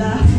laugh.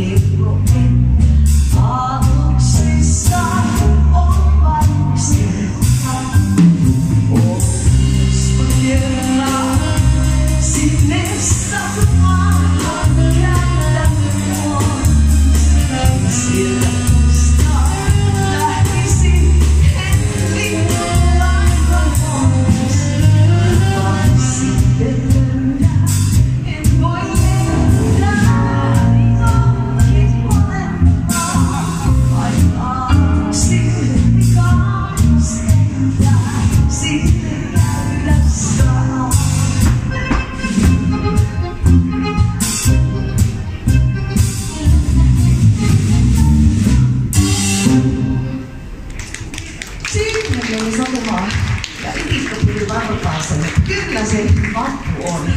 get broken. Meni sanomaan ja itikko tuli varpaaseen, kyllä se vappu on.